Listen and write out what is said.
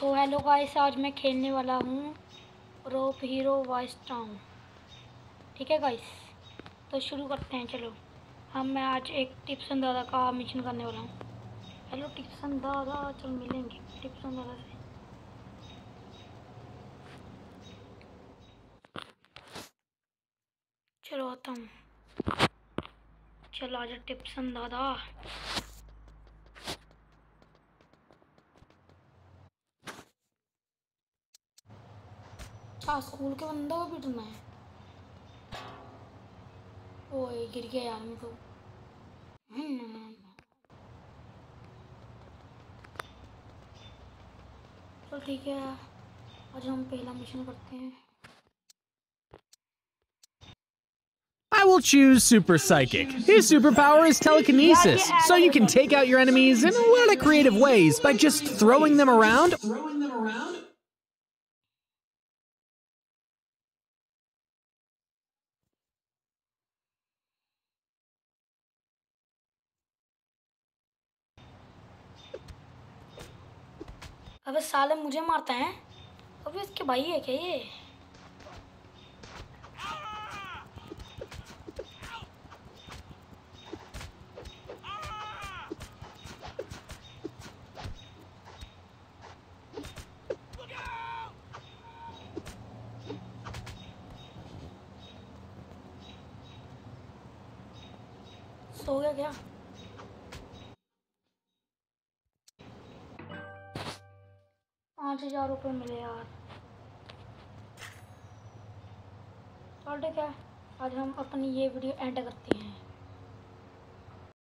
तो hello guys आज मैं खेलने वाला हूँ रोप हीरो वाइस टाउन ठीक है गाइस तो शुरू करते हैं, चलो। हम, मैं आज एक टिप्सन दादा का मिशन करने वाला हूँ। हेलो टिप्सन दादा, चल मिलेंगे टिप्सन दादा से। चलो, आता हूँ। चलो आजा टिप्सन दादा। अच्छा स्कूल के बंदों को पीटना है ओए गिर गया यार मैं तो चल ठीक है आज हम पहला मिशन करते हैं I will choose Super Psychic. His superpower is telekinesis, so you can take out your enemies in a lot of creative ways by just throwing them around अबे साले मुझे मारता है? अबे इसके भाई है क्या ये? सो गया क्या? पाँच हज़ार रुपये मिले यार। और ठीक है आज हम अपनी ये वीडियो एंड करते हैं।